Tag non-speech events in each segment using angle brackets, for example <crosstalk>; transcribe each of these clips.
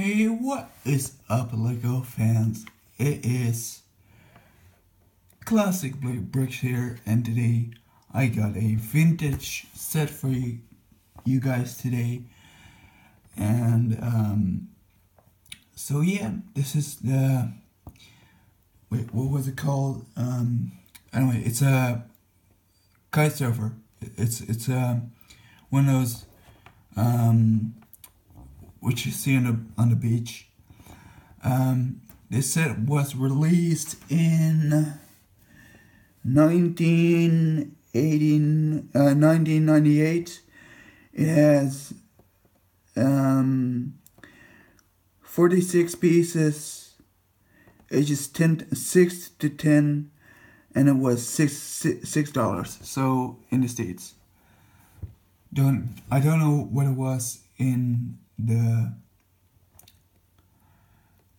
Hey, what is up, LEGO fans? It is Classic Blade Bricks here, and today I got a vintage set for you, you guys today. And, um, so yeah, this is the, wait, what was it called? Um, anyway, it's a kite surfer. It's, it's, um, one of those, um, which you see on the on the beach. Um, this set was released in 1918, uh, 1998. It has um, 46 pieces, ages 10, 6 to 10, and it was six six dollars. So in the states, don't I don't know what it was in the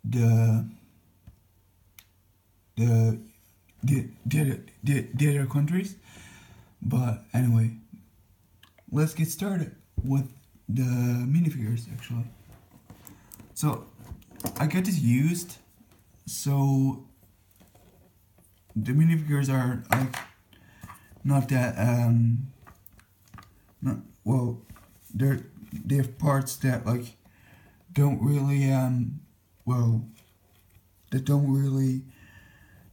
the the the the, the, the other countries. But anyway let's get started with the minifigures actually. So I got this used. So the minifigures are like not that um not well they're they have parts that like don't really um well that don't really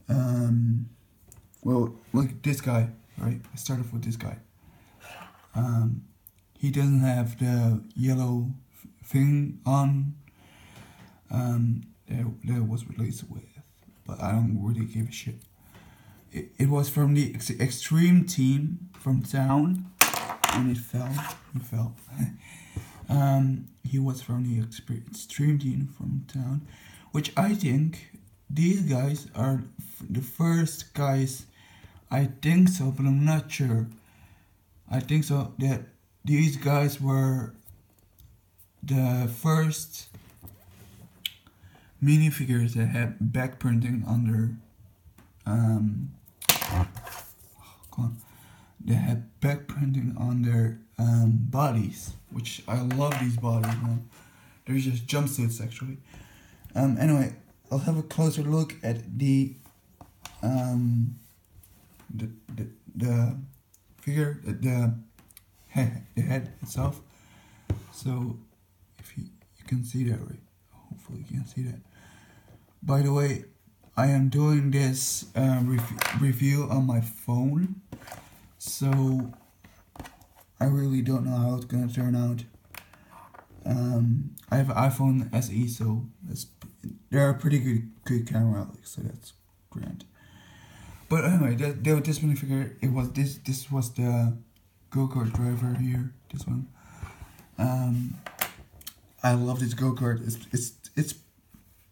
um well like this guy right? I started with this guy. Um he doesn't have the yellow thing on um that, that was released with but I don't really give a shit. It, it was from the ex extreme team from town and it fell it fell <laughs> Um, he was from the extreme from town, which I think these guys are the first guys. I think so, but I'm not sure. I think so that these guys were the first minifigures that had back printing their um, oh, on, they had back printing on their um, bodies, which I love these bodies, man. They're just jumpsuits, actually. Um, anyway, I'll have a closer look at the, um, the, the, the figure, the, the head, the head itself. So, if you, you can see that, right? Hopefully you can see that. By the way, I am doing this uh, rev review on my phone. So, I really don't know how it's gonna turn out. Um, I have an iPhone SE, so it's they're a pretty good good camera, like so that's grand. But anyway, that, that this minifigure, it was this this was the go kart driver here. This one. Um, I love this go kart. It's it's it's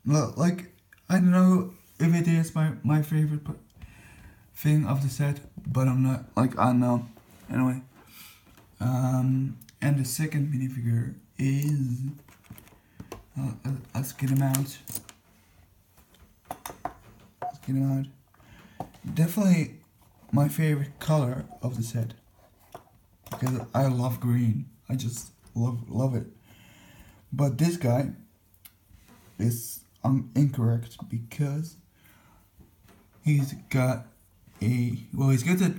like I don't know if it is my my favorite thing of the set, but I'm not like I know. Anyway. Um, and the second minifigure is, uh, uh, let's get him out. Let's get him out. Definitely my favorite color of the set. Because I love green. I just love love it. But this guy is um, incorrect because he's got a well he's got the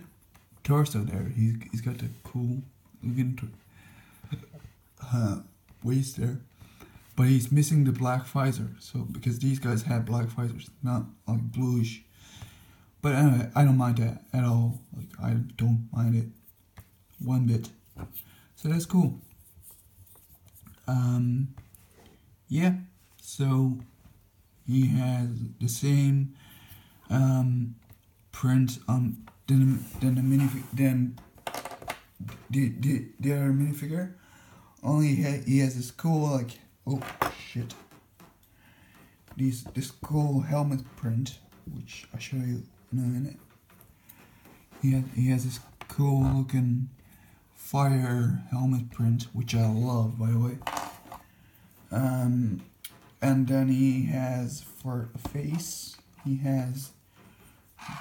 torso there. He's he's got the cool looking <laughs> uh, waist there. But he's missing the black visor. So because these guys had black visors, not like bluish. But anyway, I don't mind that at all. Like I don't mind it one bit. So that's cool. Um, yeah. So he has the same um, print on than the mini than the the the other minifigure. Only he, he has this cool like oh shit. These this cool helmet print, which I'll show you in a minute. He has he has this cool looking fire helmet print, which I love by the way. Um, and then he has for a face, he has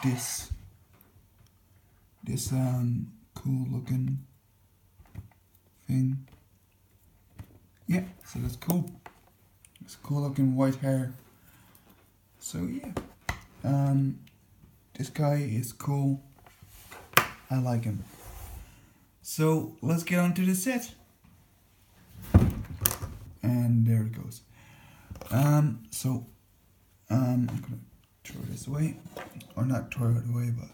this this um cool looking thing. Yeah, so that's cool. It's cool looking white hair. So yeah, um, this guy is cool. I like him. So let's get on to the set. And there it goes. Um, so um, I'm gonna throw this away, or not throw it away, but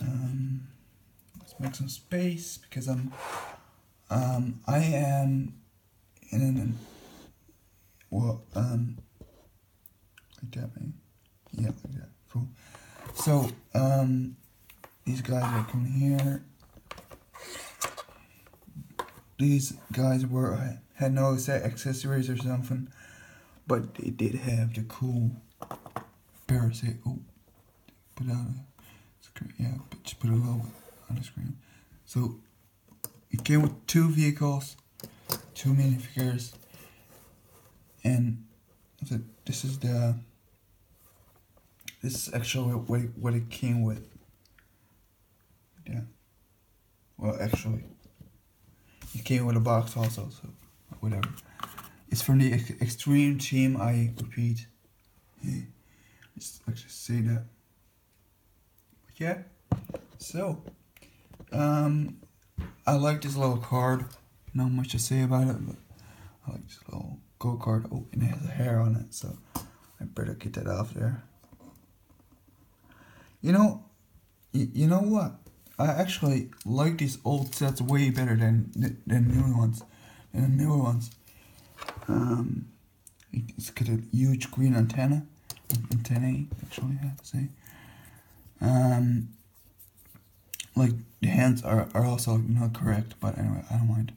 um, make some space because I'm um, I am in an well um like that man yeah like that cool. So um these guys are coming here. These guys were had no set accessories or something but they did have the cool parasite oh put out a yeah just put a little on the screen. So it came with two vehicles two minifigures and this is the this is actually what it, what it came with. Yeah. Well actually it came with a box also so whatever. It's from the extreme team i repeat. Let's actually say that. Yeah. So um i like this little card not much to say about it but I like this little go kart. Oh, and it has a hair on it, so I better get that off there. You know, you know what? I actually like these old sets way better than than newer ones. Than the newer ones. Um, it's got a huge green antenna, antennae actually I have to say. Um, like the hands are are also not correct, but anyway, I don't mind.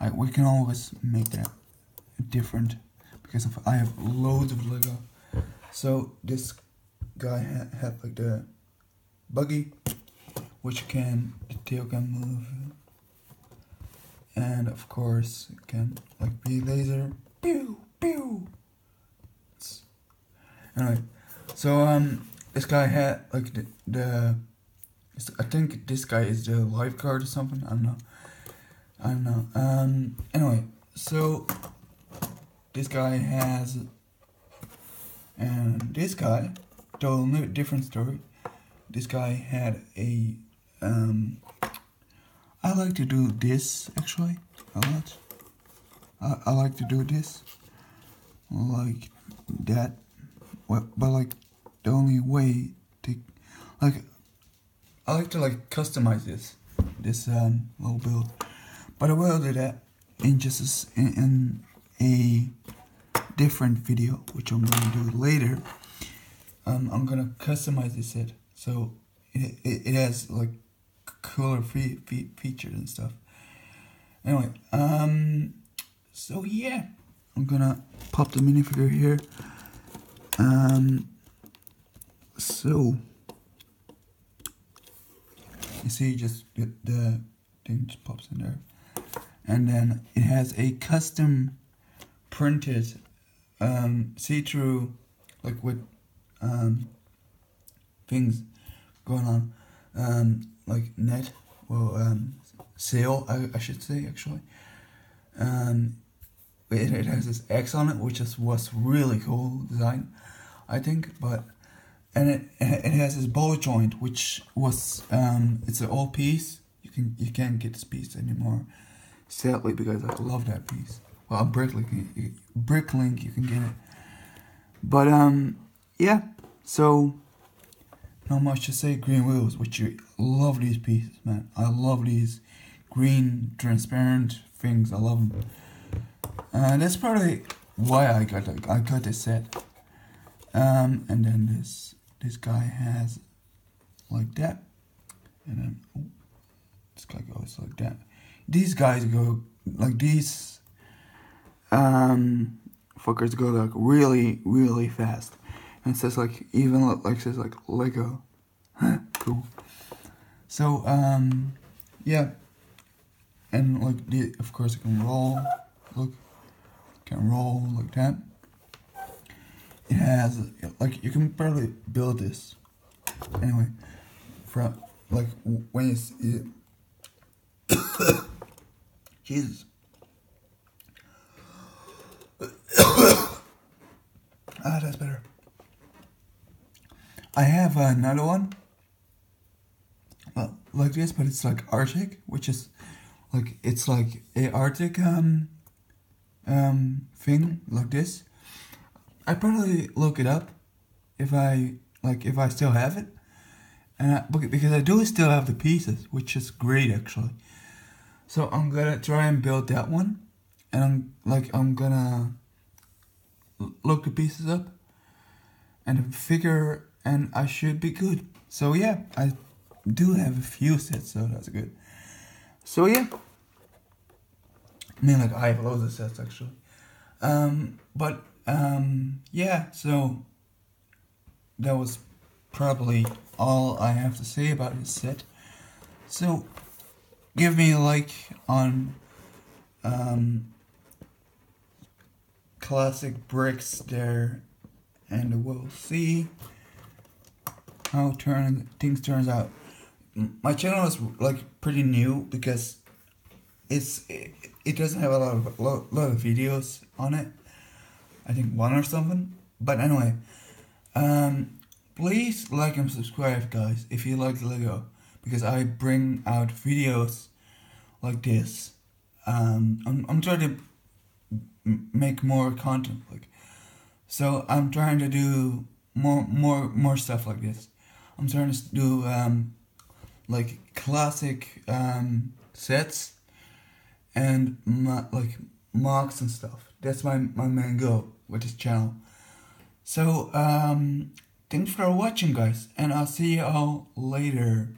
I we can always make that different because I have loads of Lego. So this guy had, had like the buggy, which can the tail can move, and of course it can like be laser. Pew pew. Anyway, so um, this guy had like the the. I think this guy is the lifeguard or something. I don't know. I don't know. Um. Anyway, so this guy has and this guy told a different story this guy had a um I like to do this actually a lot I, I like to do this like that but, but like the only way to like I like to like customize this this um little build but I will do that in just in, in a different video, which I'm going to do later. Um, I'm going to customize this set. So it, it, it has like cooler features and stuff. Anyway, um, so yeah, I'm gonna pop the minifigure here. Um, so you see, just the, the thing just pops in there, and then it has a custom printed um, see-through like with um, things going on. Um, like net well um, sail I, I should say actually. Um, it, it has this X on it which is was really cool design I think but and it it has this ball joint which was um, it's an old piece you can you can't get this piece anymore sadly because I love that piece well, Bricklink, Bricklink, you can get it. But um, yeah. So not much to say. Green wheels, which you love these pieces, man. I love these green transparent things. I love them. And that's probably why I got I got this set. Um, and then this this guy has like that, and then oh, this guy goes like that. These guys go like these um, fuckers go like really, really fast. And it says like, even like says like Lego. cool. So, um, yeah. And like, the, of course it can roll. Look, can roll like that. It has like you can barely build this. Anyway, from like when you see it, <coughs> Jesus. <coughs> ah, that's better. I have another one. Like this, but it's like Arctic, which is like it's like a Arctic um um thing like this I probably look it up if I like if I still have it, and I, because I do still have the pieces, which is great actually. So I'm gonna try and build that one, and I'm like I'm gonna look the pieces up and figure, and I should be good. So yeah, I do have a few sets, so that's good. So yeah, I mean like I have loads of sets actually, um, but um, yeah, so that was probably all I have to say about this set. So give me a like on um, classic bricks there and we'll see how turn things turns out my channel is like pretty new because it's it, it doesn't have a lot of lot of videos on it i think one or something. But anyway um please like and subscribe guys if you like lego because i bring out videos like this. Um i'm, I'm trying to make more content like so i'm trying to do more more more stuff like this. I'm trying to do um like classic um sets and like MOCs and stuff. That's my my main goal with this channel. So um thanks for watching guys and i'll see you all later